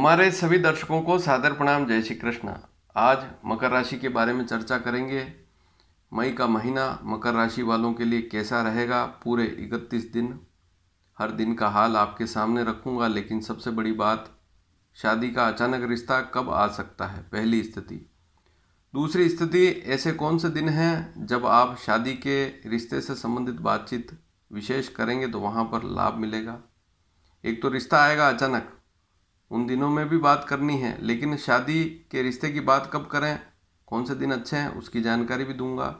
हमारे सभी दर्शकों को सादर प्रणाम, जय श्री कृष्ण। आज मकर राशि के बारे में चर्चा करेंगे। मई का महीना मकर राशि वालों के लिए कैसा रहेगा? पूरे इकतीस दिन, हर दिन का हाल आपके सामने रखूँगा, लेकिन सबसे बड़ी बात, शादी का अचानक रिश्ता कब आ सकता है? पहली स्थिति। दूसरी स्थिति, ऐसे कौन से दिन हैं? जब आप शादी के रिश्ते से संबंधित बातचीत विशेष करेंगे तो वहाँ पर लाभ मिलेगा। एक तो रिश्ता आएगा अचानक उन दिनों में भी बात करनी है, लेकिन शादी के रिश्ते की बात कब करें? कौन से दिन अच्छे हैं? उसकी जानकारी भी दूँगा।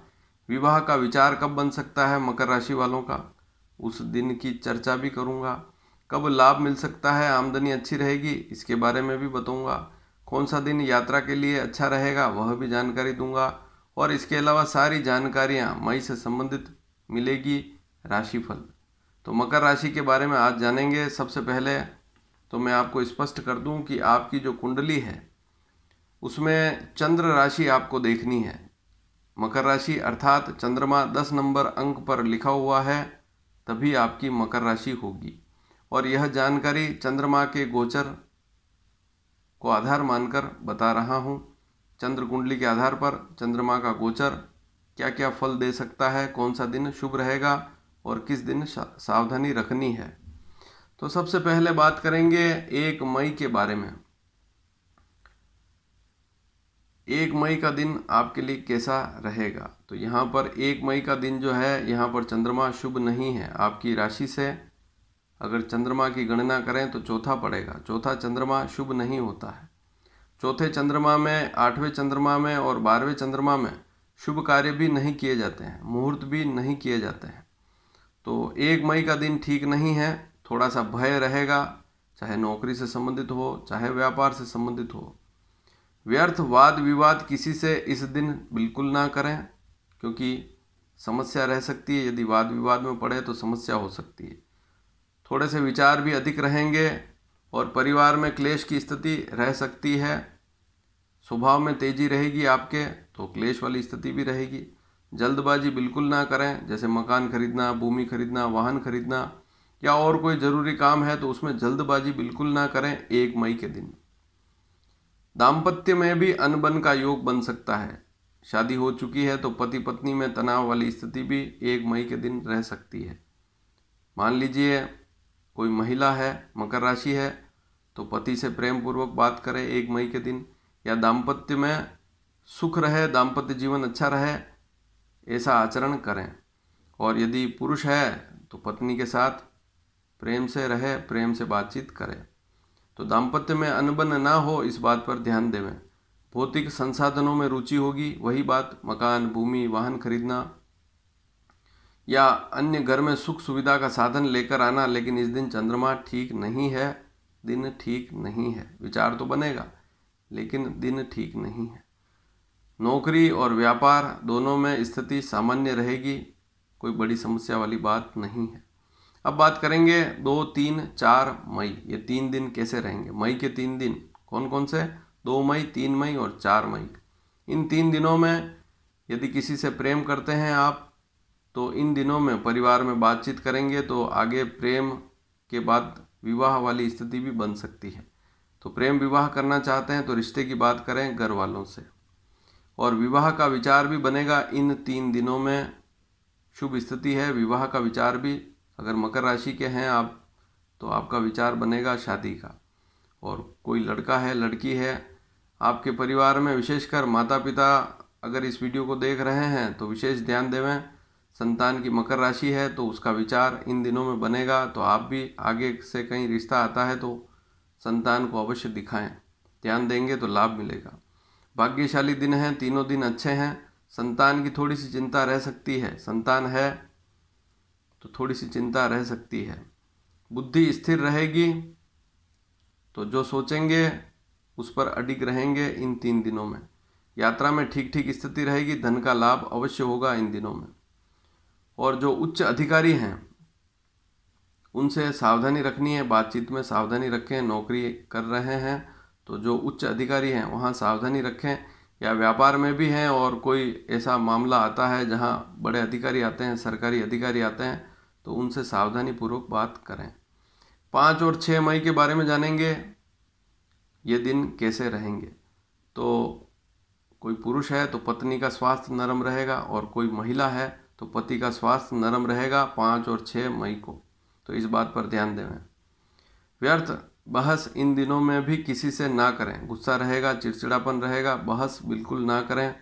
विवाह का विचार कब बन सकता है मकर राशि वालों का? उस दिन की चर्चा भी करूँगा। कब लाभ मिल सकता है? आमदनी अच्छी रहेगी? इसके बारे में भी बताऊँगा। कौन सा दिन यात्रा के लिए अच्छा रहेगा? वह भी जानकारी दूँगा। और इसके अलावा सारी जानकारियाँ मई से संबंधित मिलेगी राशिफल। तो मकर राशि के बारे में आज जानेंगे। सबसे पहले तो मैं आपको स्पष्ट कर दूँ कि आपकी जो कुंडली है, उसमें चंद्र राशि आपको देखनी है। मकर राशि अर्थात चंद्रमा दस नंबर अंक पर लिखा हुआ है, तभी आपकी मकर राशि होगी। और यह जानकारी चंद्रमा के गोचर को आधार मानकर बता रहा हूँ। चंद्र कुंडली के आधार पर चंद्रमा का गोचर क्या क्या फल दे सकता है, कौन सा दिन शुभ रहेगा और किस दिन सावधानी रखनी है। तो सबसे पहले बात करेंगे एक मई के बारे में। एक मई का दिन आपके लिए कैसा रहेगा? तो यहाँ पर एक मई का दिन जो है, यहाँ पर चंद्रमा शुभ नहीं है आपकी राशि से। अगर चंद्रमा की गणना करें तो चौथा पड़ेगा। चौथा चंद्रमा शुभ नहीं होता है। चौथे चंद्रमा में, आठवें चंद्रमा में और बारहवें चंद्रमा में शुभ कार्य भी नहीं किए जाते हैं, मुहूर्त भी नहीं किए जाते हैं। तो एक मई का दिन ठीक नहीं है थोड़ा सा भय रहेगा, चाहे नौकरी से संबंधित हो, चाहे व्यापार से संबंधित हो। व्यर्थ वाद विवाद किसी से इस दिन बिल्कुल ना करें, क्योंकि समस्या रह सकती है। यदि वाद विवाद में पड़े तो समस्या हो सकती है। थोड़े से विचार भी अधिक रहेंगे और परिवार में क्लेश की स्थिति रह सकती है। स्वभाव में तेज़ी रहेगी आपके तो क्लेश वाली स्थिति भी रहेगी। जल्दबाजी बिल्कुल ना करें, जैसे मकान खरीदना, भूमि खरीदना, वाहन खरीदना या और कोई ज़रूरी काम है तो उसमें जल्दबाजी बिल्कुल ना करें एक मई के दिन। दाम्पत्य में भी अनबन का योग बन सकता है। शादी हो चुकी है तो पति पत्नी में तनाव वाली स्थिति भी एक मई के दिन रह सकती है। मान लीजिए कोई महिला है, मकर राशि है तो पति से प्रेम पूर्वक बात करें एक मई के दिन। या दाम्पत्य में सुख रहे, दाम्पत्य जीवन अच्छा रहे, ऐसा आचरण करें। और यदि पुरुष है तो पत्नी के साथ प्रेम से रहे, प्रेम से बातचीत करें। तो दाम्पत्य में अनबन ना हो, इस बात पर ध्यान देवें। भौतिक संसाधनों में रुचि होगी, वही बात, मकान, भूमि, वाहन खरीदना, या अन्य घर में सुख सुविधा का साधन लेकर आना, लेकिन इस दिन चंद्रमा ठीक नहीं है, दिन ठीक नहीं है। विचार तो बनेगा, लेकिन दिन ठीक नहीं है। नौकरी और व्यापार, दोनों में स्थिति सामान्य रहेगी, कोई बड़ी समस्या वाली बात नहीं है। अब बात करेंगे दो, तीन, चार मई। ये तीन दिन कैसे रहेंगे? मई के तीन दिन कौन कौन से? दो मई, तीन मई और चार मई। इन तीन दिनों में यदि किसी से प्रेम करते हैं आप तो इन दिनों में परिवार में बातचीत करेंगे तो आगे प्रेम के बाद विवाह वाली स्थिति भी बन सकती है। तो प्रेम विवाह करना चाहते हैं तो रिश्ते की बात करें घर वालों से। और विवाह का विचार भी बनेगा इन तीन दिनों में। शुभ स्थिति है, विवाह का विचार भी अगर मकर राशि के हैं आप तो आपका विचार बनेगा शादी का। और कोई लड़का है, लड़की है, आपके परिवार में विशेषकर माता पिता अगर इस वीडियो को देख रहे हैं तो विशेष ध्यान देवें। संतान की मकर राशि है तो उसका विचार इन दिनों में बनेगा तो आप भी आगे से कहीं रिश्ता आता है तो संतान को अवश्य दिखाएँ। ध्यान देंगे तो लाभ मिलेगा। भाग्यशाली दिन हैं, तीनों दिन अच्छे हैं। संतान की थोड़ी सी चिंता रह सकती है। संतान है तो थोड़ी सी चिंता रह सकती है। बुद्धि स्थिर रहेगी तो जो सोचेंगे, उस पर अडिग रहेंगे इन तीन दिनों में। यात्रा में ठीक ठीक स्थिति रहेगी, धन का लाभ अवश्य होगा इन दिनों में। और जो उच्च अधिकारी हैं, उनसे सावधानी रखनी है, बातचीत में सावधानी रखें, नौकरी कर रहे हैं तो जो उच्च अधिकारी हैं, वहाँ सावधानी रखें। या व्यापार में भी हैं और कोई ऐसा मामला आता है जहाँ बड़े अधिकारी आते हैं, सरकारी अधिकारी आते हैं तो उनसे सावधानी पूर्वक बात करें। पाँच और छः मई के बारे में जानेंगे, ये दिन कैसे रहेंगे? तो कोई पुरुष है तो पत्नी का स्वास्थ्य नरम रहेगा और कोई महिला है तो पति का स्वास्थ्य नरम रहेगा पाँच और छः मई को। तो इस बात पर ध्यान दें। व्यर्थ, बहस इन दिनों में भी किसी से ना करें। गुस्सा रहेगा, चिड़चिड़ापन रहेगा, बहस बिल्कुल ना करें,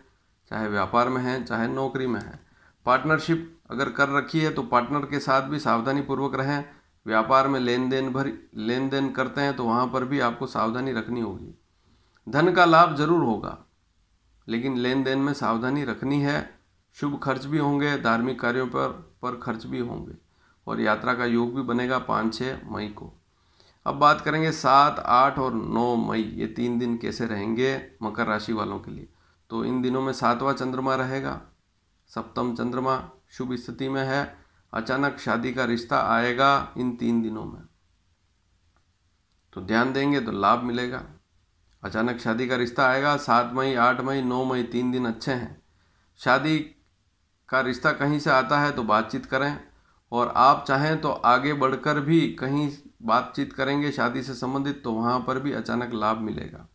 चाहे व्यापार में है, चाहे नौकरी में है। पार्टनरशिप अगर कर रखी है तो पार्टनर के साथ भी सावधानी पूर्वक रहें। व्यापार में लेन देन भर लेन देन करते हैं तो वहाँ पर भी आपको सावधानी रखनी होगी। धन का लाभ ज़रूर होगा, लेकिन लेन देन में सावधानी रखनी है। शुभ खर्च भी होंगे, धार्मिक कार्यों पर पर खर्च भी होंगे, और यात्रा का योग भी बनेगा पाँच छः मई को। अब बात करेंगे सात, आठ और नौ मई, ये तीन दिन कैसे रहेंगे मकर राशि वालों के लिए? तो इन दिनों में सातवां चंद्रमा रहेगा, सप्तम चंद्रमा शुभ स्थिति में है। अचानक शादी का रिश्ता आएगा इन तीन दिनों में। तो ध्यान देंगे तो लाभ मिलेगा। अचानक शादी का रिश्ता आएगा, सात मई, आठ मई, नौ मई, तीन दिन अच्छे हैं। शादी का रिश्ता कहीं से आता है तो बातचीत करें। और आप चाहें तो आगे बढ़कर भी कहीं बातचीत करेंगे शादी से संबंधित तो वहाँ पर भी अचानक लाभ मिलेगा।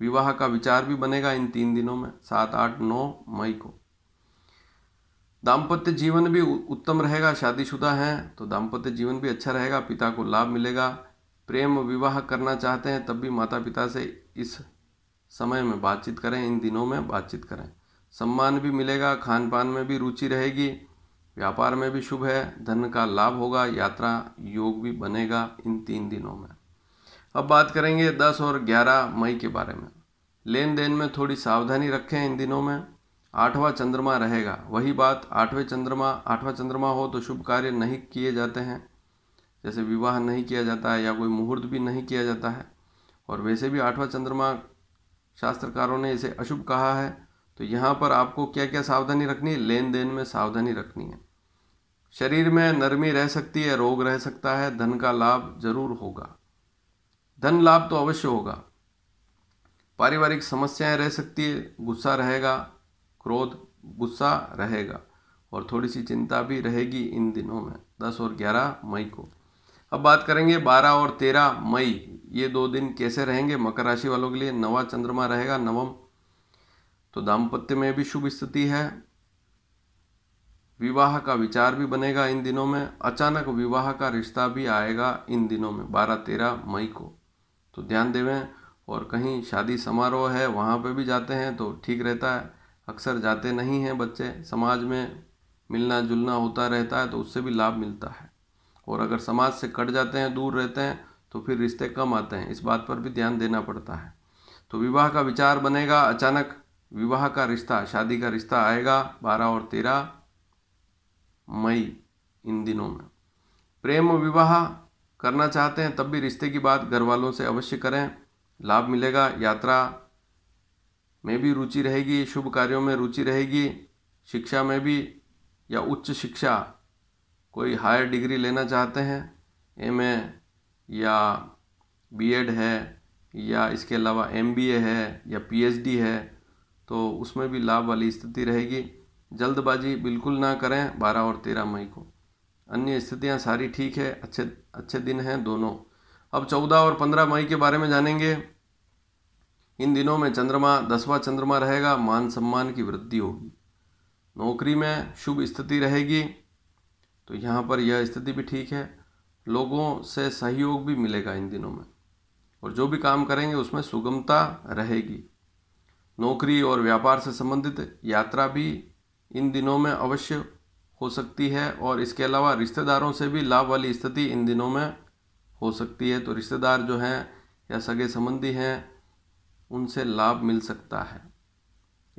विवाह का विचार भी बनेगा इन तीन दिनों में, सात, आठ, नौ मई को। दाम्पत्य जीवन भी उत्तम रहेगा, शादीशुदा हैं तो दाम्पत्य जीवन भी अच्छा रहेगा, पिता को लाभ मिलेगा। प्रेम विवाह करना चाहते हैं, तब भी माता पिता से इस समय में बातचीत करें, इन दिनों में बातचीत करें। सम्मान भी मिलेगा खान पान में भी रुचि रहेगी, व्यापार में भी शुभ है, धन का लाभ होगा, यात्रा योग भी बनेगा इन तीन दिनों में। अब बात करेंगे दस और ग्यारह मई के बारे में। लेन देन में थोड़ी सावधानी रखें इन दिनों में। आठवां चंद्रमा रहेगा। वही बात, आठवें चंद्रमा, आठवां चंद्रमा हो तो शुभ कार्य नहीं किए जाते हैं। जैसे विवाह नहीं किया जाता है या कोई मुहूर्त भी नहीं किया जाता है। और वैसे भी आठवां चंद्रमा शास्त्रकारों ने इसे अशुभ कहा है। तो यहाँ पर आपको क्या क्या सावधानी रखनी है? लेन देन में सावधानी रखनी है। शरीर में नरमी रह सकती है, रोग रह सकता है, धन का लाभ ज़रूर होगा। धन लाभ तो अवश्य होगा। पारिवारिक समस्याएँ रह सकती है, गुस्सा रहेगा क्रोध, गुस्सा रहेगा और थोड़ी सी चिंता भी रहेगी इन दिनों में। दस और ग्यारह मई को। अब बात करेंगे बारह और तेरह मई। ये दो दिन कैसे रहेंगे? मकर राशि वालों के लिए नवा चंद्रमा रहेगा, नवम। तो दाम्पत्य में भी शुभ स्थिति है। विवाह का विचार भी बनेगा इन दिनों में। अचानक विवाह का रिश्ता भी आएगा इन दिनों में, बारह, तेरह मई को। तो ध्यान देवें और कहीं शादी समारोह है, वहाँ पे भी जाते हैं तो ठीक रहता है। अक्सर जाते नहीं हैं बच्चे। समाज में मिलना जुलना होता रहता है तो उससे भी लाभ मिलता है। और अगर समाज से कट जाते हैं, दूर रहते हैं तो फिर रिश्ते कम आते हैं। इस बात पर भी ध्यान देना पड़ता है। तो विवाह का विचार बनेगा। अचानक विवाह का रिश्ता, शादी का रिश्ता आएगा बारह और तेरह मई इन दिनों में। प्रेम विवाह करना चाहते हैं तब भी रिश्ते की बात घर वालों से अवश्य करें। लाभ मिलेगा। यात्रा में भी रुचि रहेगी, शुभ कार्यों में रुचि रहेगी, शिक्षा में भी या उच्च शिक्षा, कोई हायर डिग्री लेना चाहते हैं एमए या बीएड है या इसके अलावा एमबीए है या पीएचडी है तो उसमें भी लाभ वाली स्थिति रहेगी। जल्दबाजी बिल्कुल ना करें बारह और तेरह मई को। अन्य स्थितियाँ सारी ठीक है, अच्छे अच्छे दिन हैं दोनों। अब चौदह और पंद्रह मई के बारे में जानेंगे। इन दिनों में चंद्रमा दसवां चंद्रमा रहेगा, मान सम्मान की वृद्धि होगी। नौकरी में शुभ स्थिति रहेगी तो यहाँ पर यह स्थिति भी ठीक है। लोगों से सहयोग भी मिलेगा इन दिनों में, और जो भी काम करेंगे उसमें सुगमता रहेगी। नौकरी और व्यापार से संबंधित यात्रा भी इन दिनों में अवश्य हो सकती है, और इसके अलावा रिश्तेदारों से भी लाभ वाली स्थिति इन दिनों में हो सकती है। तो रिश्तेदार जो हैं या सगे संबंधी हैं उनसे लाभ मिल सकता है।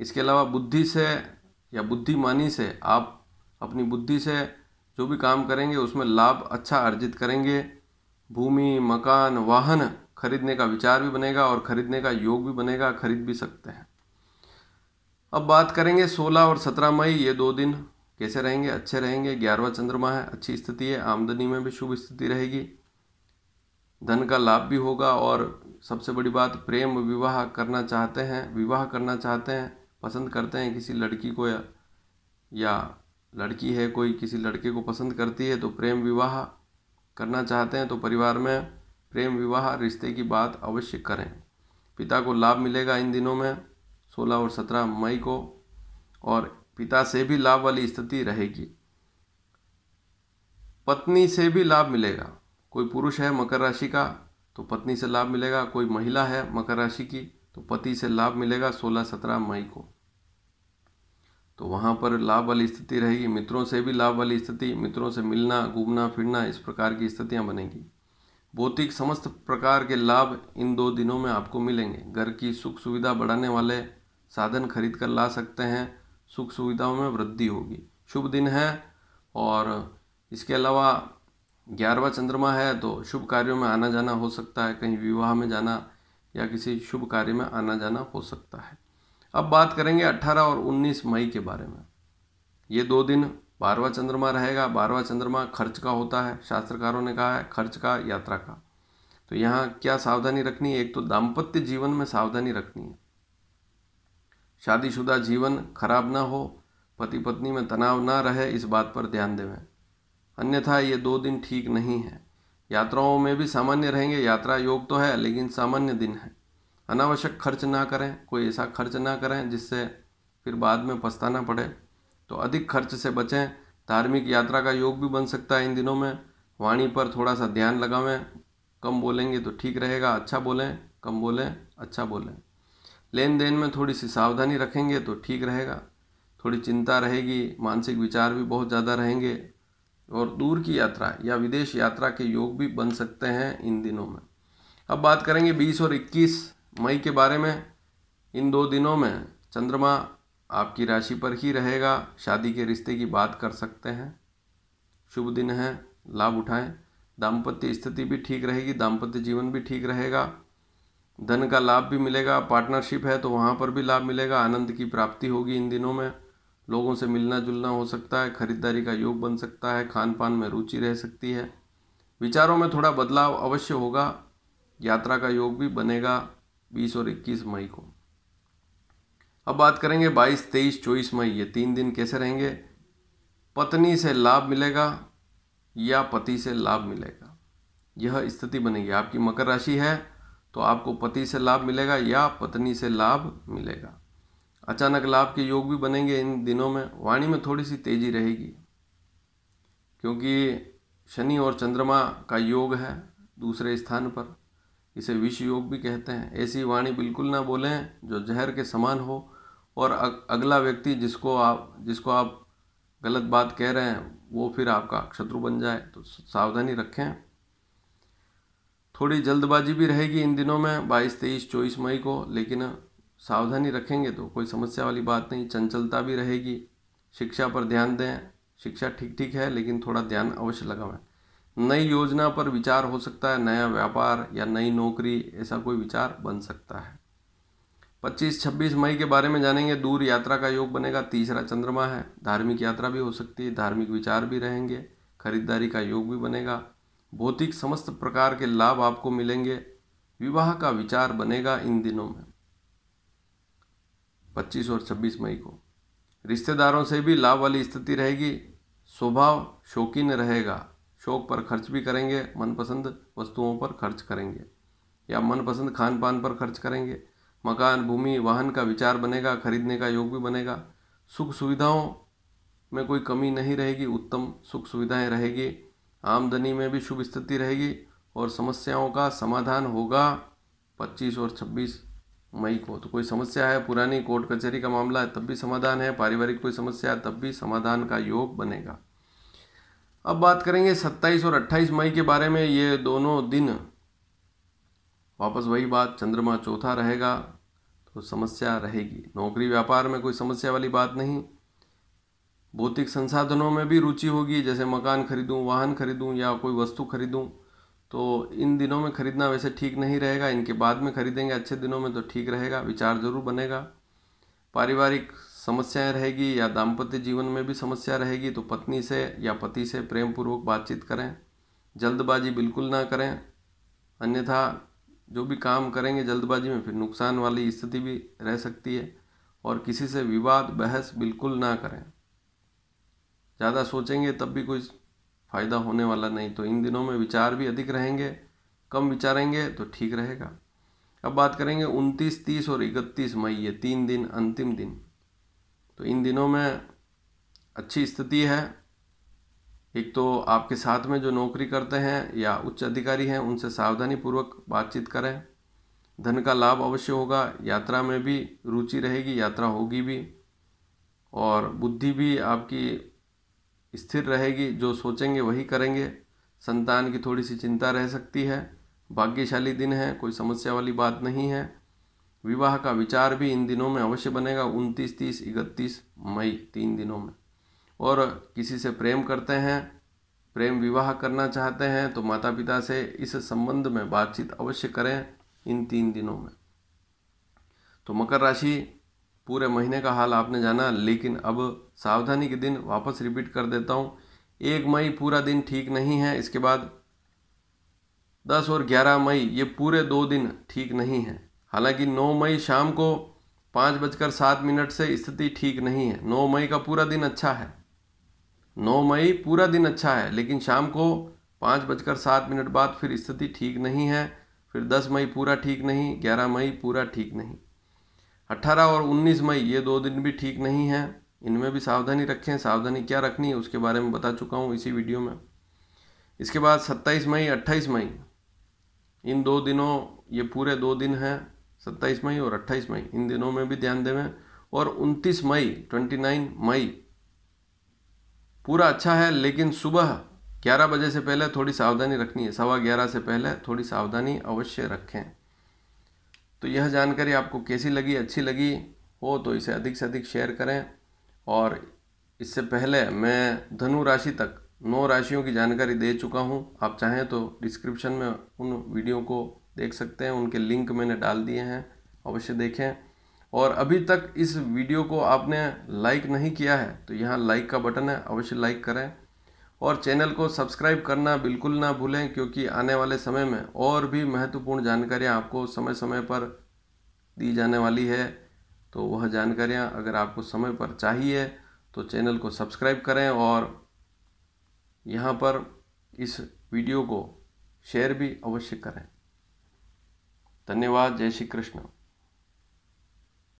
इसके अलावा बुद्धि से या बुद्धिमानी से आप अपनी बुद्धि से जो भी काम करेंगे, उसमें लाभ अच्छा अर्जित करेंगे। भूमि, मकान, वाहन खरीदने का विचार भी बनेगा और खरीदने का योग भी बनेगा, खरीद भी सकते हैं। अब बात करेंगे 16 और 17 मई, ये दो दिन कैसे रहेंगे? अच्छे रहेंगे, ग्यारहवा चंद्रमा है, अच्छी स्थिति है, आमदनी में भी शुभ स्थिति रहेगी। धन का लाभ भी होगा और सबसे बड़ी बात, प्रेम विवाह करना चाहते हैं, विवाह करना चाहते हैं, पसंद करते हैं किसी लड़की को या या लड़की है कोई, किसी लड़के को पसंद करती है तो प्रेम विवाह करना चाहते हैं तो परिवार में प्रेम विवाह, रिश्ते की बात अवश्य करें। पिता को लाभ मिलेगा इन दिनों में, सोलह और सत्रह मई को, और पिता से भी लाभ वाली स्थिति रहेगी। पत्नी से भी लाभ मिलेगा। कोई पुरुष है मकर राशि का तो पत्नी से लाभ मिलेगा, कोई महिला है मकर राशि की तो पति से लाभ मिलेगा सोलह सत्रह मई को। तो वहाँ पर लाभ वाली स्थिति रहेगी, मित्रों से भी लाभ वाली स्थिति, मित्रों से मिलना, घूमना, फिरना, इस प्रकार की स्थितियाँ बनेगी। भौतिक समस्त प्रकार के लाभ इन दो दिनों में आपको मिलेंगे। घर की सुख सुविधा बढ़ाने वाले साधन खरीद कर ला सकते हैं, सुख सुविधाओं में वृद्धि होगी। शुभ दिन है और इसके अलावा ग्यारहवा चंद्रमा है तो शुभ कार्यों में आना जाना हो सकता है, कहीं विवाह में जाना या किसी शुभ कार्य में आना जाना हो सकता है। अब बात करेंगे 18 और 19 मई के बारे में। ये दो दिन बारहवा चंद्रमा रहेगा। बारहवा चंद्रमा खर्च का होता है, शास्त्रकारों ने कहा है खर्च का, यात्रा का। तो यहाँ क्या सावधानी रखनी है? एक तो दाम्पत्य जीवन में सावधानी रखनी है। शादीशुदा जीवन खराब ना हो पति पत्नी में तनाव ना रहे, इस बात पर ध्यान देवें अन्यथा ये दो दिन ठीक नहीं है। यात्राओं में भी सामान्य रहेंगे, यात्रा योग तो है, लेकिन सामान्य दिन है। अनावश्यक खर्च ना करें, कोई ऐसा खर्च ना करें जिससे फिर बाद में पछताना पड़े। तो अधिक खर्च से बचें, धार्मिक यात्रा का योग भी बन सकता है इन दिनों में। वाणी पर थोड़ा सा ध्यान लगावें। कम बोलेंगे तो ठीक रहेगा अच्छा बोलें, कम बोलें अच्छा बोलें। लेन देन में थोड़ी सी सावधानी रखेंगे तो ठीक रहेगा। थोड़ी चिंता रहेगी, मानसिक विचार भी बहुत ज़्यादा रहेंगे। और दूर की यात्रा या विदेश यात्रा के योग भी बन सकते हैं इन दिनों में। अब बात करेंगे 20 और 21 मई के बारे में। इन दो दिनों में चंद्रमा आपकी राशि पर ही रहेगा। शादी के रिश्ते की बात कर सकते हैं। शुभ दिन है, लाभ उठाएँ। दाम्पत्य स्थिति भी ठीक रहेगी, दाम्पत्य जीवन भी ठीक रहेगा। धन का लाभ भी मिलेगा, पार्टनरशिप है तो वहाँ पर भी लाभ मिलेगा, आनंद की प्राप्ति होगी इन दिनों में। लोगों से मिलना जुलना हो सकता है, खरीदारी का योग बन सकता है खान पान में रुचि रह सकती है। विचारों में थोड़ा बदलाव अवश्य होगा, यात्रा का योग भी बनेगा बीस और इक्कीस मई को। अब बात करेंगे बाईस, तेईस, चौबीस मई, ये तीन दिन कैसे रहेंगे? पत्नी से लाभ मिलेगा या पति से लाभ मिलेगा? यह स्थिति बनेगी। आपकी मकर राशि है तो आपको पति से लाभ मिलेगा या पत्नी से लाभ मिलेगा? अचानक लाभ के योग भी बनेंगे इन दिनों में। वाणी में थोड़ी सी तेज़ी रहेगी, क्योंकि शनि और चंद्रमा का योग है दूसरे स्थान पर। इसे विष योग भी कहते हैं। ऐसी वाणी बिल्कुल ना बोलें जो जहर के समान हो और अगला व्यक्ति जिसको आप जिसको आप गलत बात कह रहे हैं, वो फिर आपका शत्रु बन जाए। तो सावधानी रखें। थोड़ी जल्दबाजी भी रहेगी इन दिनों में, बाईस, तेईस, चौबीस मई को, लेकिन सावधानी रखेंगे तो कोई समस्या वाली बात नहीं, चंचलता भी रहेगी। शिक्षा पर ध्यान दें। शिक्षा ठीक ठीक है, लेकिन थोड़ा ध्यान अवश्य लगावें। नई योजना पर विचार हो सकता है, नया व्यापार या नई नौकरी, ऐसा कोई विचार बन सकता है। 25-26 मई के बारे में जानेंगे। दूर यात्रा का योग बनेगा। तीसरा चंद्रमा है। धार्मिक यात्रा भी हो सकती है। धार्मिक विचार भी रहेंगे। खरीदारी का योग भी बनेगा। भौतिक समस्त प्रकार के लाभ आपको मिलेंगे। विवाह का विचार बनेगा इन दिनों में। 25 और 26 मई को। रिश्तेदारों से भी लाभ वाली स्थिति रहेगी। स्वभाव शौकीन रहेगा। शौक पर खर्च भी करेंगे, मनपसंद वस्तुओं पर खर्च करेंगे, या मनपसंद खान पान पर खर्च करेंगे। मकान, भूमि, वाहन का विचार बनेगा, खरीदने का योग भी बनेगा। सुख सुविधाओं में कोई कमी नहीं रहेगी, उत्तम सुख सुविधाएँ रहेगी। आमदनी में भी शुभ स्थिति रहेगी और समस्याओं का समाधान होगा। 25 और 26 मई को। तो कोई समस्या है? पुरानी कोर्ट कचहरी का मामला है, तब भी समाधान है। पारिवारिक कोई समस्या है, तब भी समाधान का योग बनेगा। अब बात करेंगे 27 और 28 मई के बारे में। ये दोनों दिन वापस वही बात, चंद्रमा चौथा रहेगा तो समस्या रहेगी। नौकरी व्यापार में कोई समस्या वाली बात नहीं। भौतिक संसाधनों में भी रुचि होगी, जैसे मकान खरीदूं, वाहन खरीदूं या कोई वस्तु खरीदूं। तो इन दिनों में खरीदना वैसे ठीक नहीं रहेगा, इनके बाद में खरीदेंगे, अच्छे दिनों में तो ठीक रहेगा, विचार ज़रूर बनेगा। पारिवारिक समस्याएँ रहेगी या दाम्पत्य जीवन में भी समस्या रहेगी तो पत्नी से या पति से प्रेम पूर्वक बातचीत करें, जल्दबाजी बिल्कुल ना करें, अन्यथा जो भी काम करेंगे जल्दबाजी में फिर नुकसान वाली स्थिति भी रह सकती है, और किसी से विवाद, बहस बिल्कुल ना करें। ज़्यादा सोचेंगे तब भी कोई फ़ायदा होने वाला नहीं तो इन दिनों में विचार भी अधिक रहेंगे, कम विचारेंगे तो ठीक रहेगा। अब बात करेंगे उनतीस, तीस और इकतीस मई, ये तीन दिन, अंतिम दिन। तो इन दिनों में अच्छी स्थिति है। एक तो आपके साथ में जो नौकरी करते हैं या उच्च अधिकारी हैं, उनसे सावधानी पूर्वक बातचीत करें। धन का लाभ अवश्य होगा, यात्रा में भी रुचि रहेगी, यात्रा होगी भी। और बुद्धि भी आपकी स्थिर रहेगी, जो सोचेंगे वही करेंगे। संतान की थोड़ी सी चिंता रह सकती है। भाग्यशाली दिन है, कोई समस्या वाली बात नहीं है। विवाह का विचार भी इन दिनों में अवश्य बनेगा, उनतीस, तीस, इकतीस मई, तीन दिनों में। और किसी से प्रेम करते हैं, प्रेम विवाह करना चाहते हैं तो माता पिता से इस संबंध में बातचीत अवश्य करें इन तीन दिनों में। तो मकर राशि पूरे महीने का हाल आपने जाना, लेकिन अब सावधानी के दिन वापस रिपीट कर देता हूँ। एक मई पूरा दिन ठीक नहीं है, इसके बाद दस और ग्यारह मई, ये पूरे दो दिन ठीक नहीं है। हालाँकि नौ मई शाम को पाँच बजकर सात मिनट से स्थिति ठीक नहीं है। नौ मई का पूरा दिन अच्छा है। नौ मई पूरा दिन अच्छा है, लेकिन शाम को पाँच बजकर सात मिनट बाद फिर स्थिति ठीक नहीं है। फिर दस मई पूरा ठीक नहीं, ग्यारह मई पूरा ठीक नहीं। अट्ठारह और उन्नीस मई, ये दो दिन भी ठीक नहीं है। इनमें भी सावधानी रखें। सावधानी क्या रखनी है, उसके बारे में बता चुका हूँ इसी वीडियो में। इसके बाद सत्ताईस मई, अट्ठाईस मई। इन दो दिनों, ये पूरे दो दिन हैं, सत्ताईस मई और अट्ठाईस मई। इन दिनों में भी ध्यान देवें। और उनतीस मई, ट्वेंटी नाइन मई। पूरा अच्छा है, लेकिन सुबह ग्यारह बजे से पहले थोड़ी सावधानी रखनी है। सवा ग्यारह से पहले थोड़ी सावधानी अवश्य रखें। तो यह जानकारी आपको कैसी लगी, अच्छी लगी हो तो इसे अधिक से अधिक शेयर करें। और इससे पहले मैं धनु राशि तक नौ राशियों की जानकारी दे चुका हूँ। आप चाहें तो डिस्क्रिप्शन में उन वीडियो को देख सकते हैं। उनके लिंक मैंने डाल दिए हैं, अवश्य देखें। और अभी तक इस वीडियो को आपने लाइक नहीं किया है तो यहाँ लाइक का बटन है, अवश्य लाइक करें। और चैनल को सब्सक्राइब करना बिल्कुल ना भूलें, क्योंकि आने वाले समय में और भी महत्वपूर्ण जानकारियाँ आपको समय समय पर दी जाने वाली है। तो वह जानकारियाँ अगर आपको समय पर चाहिए तो चैनल को सब्सक्राइब करें और यहाँ पर इस वीडियो को शेयर भी अवश्य करें। धन्यवाद, जय श्री कृष्ण।